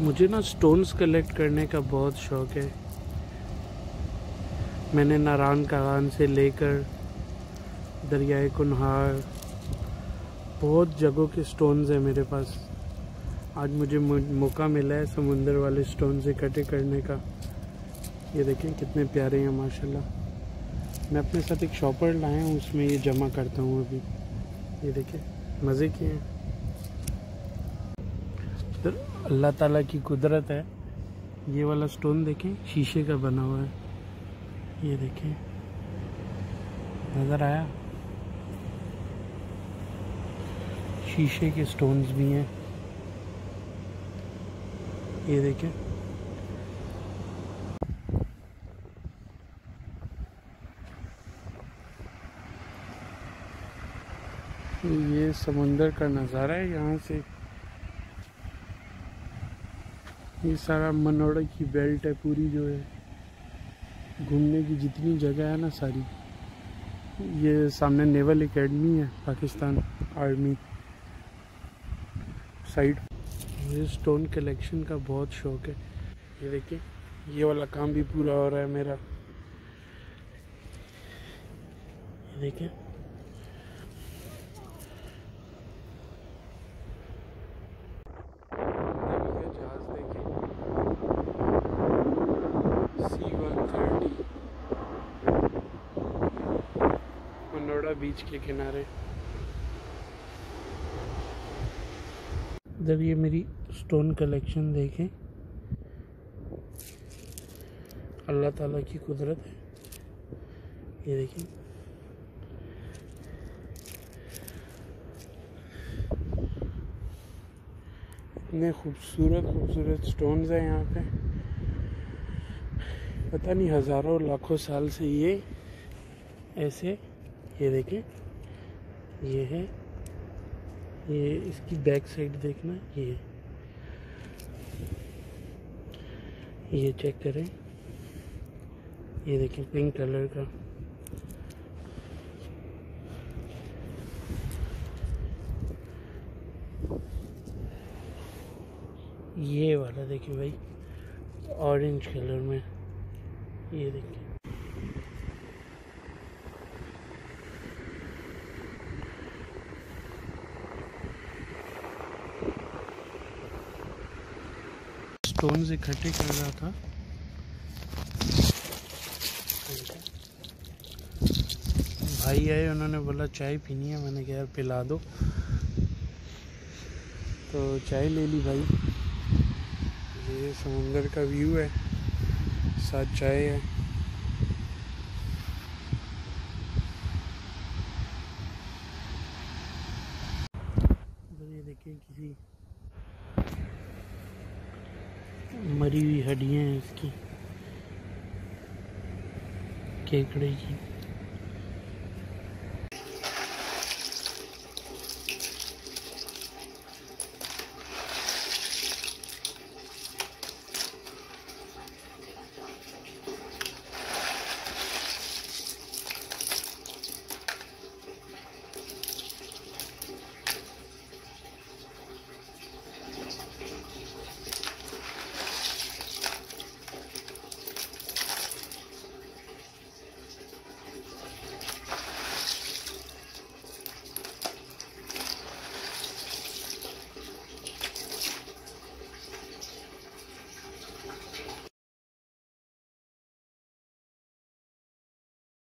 मुझे ना stones collect करने का बहुत शौक है। मैंने नारायण कागान से लेकर दरियाए कुन्हार, बहुत जगहों के स्टोन्स हैं मेरे पास। आज मुझे मौका मिला है समुंदर वाले स्टोन्स इकट्ठे करने का। ये देखें कितने प्यारे हैं, माशाल्लाह। मैं अपने साथ एक शॉपर लाया हूँ, उसमें ये जमा करता हूँ अभी। ये देखें, मज़े के हैं। अल्लाह ताला की कुदरत है। ये वाला स्टोन देखें, शीशे का बना हुआ है। ये देखें, नज़र आया? शीशे के स्टोन्स भी हैं। ये देखें। ये समुंदर का नज़ारा है, यहाँ से ये सारा मनोड़ा की बेल्ट है, पूरी जो है। घूमने की जितनी जगह है ना सारी, ये सामने नेवल एकेडमी है, पाकिस्तान आर्मी साइड मुझे स्टोन कलेक्शन का बहुत शौक है। ये देखिए, ये वाला काम भी पूरा हो रहा है मेरा। देखिए मनोड़ा बीच के किनारे। इधर ये मेरी स्टोन कलेक्शन देखें, अल्लाह ताला की कुदरत है। ये देखें। इतने खूबसूरत खूबसूरत स्टोन्स हैं यहाँ पे। पता नहीं हज़ारों लाखों साल से ये, ऐसे, ये देखें, ये है, ये इसकी बैक साइड देखना, ये ये चेक करें। ये देखें पिंक कलर का। ये वाला देखिए भाई ऑरेंज कलर में। ये देखिए। स्टोन्स इकट्ठे कर रहा था। भाई आए, उन्होंने बोला, चाय पीनी है। मैंने कहा, यार, पिला दो। तो चाय ले ली भाई। ये समुंदर का व्यू है। साथ चाय है किसी मरी हुई हड्डियाँ हैं इसकी केकड़े की।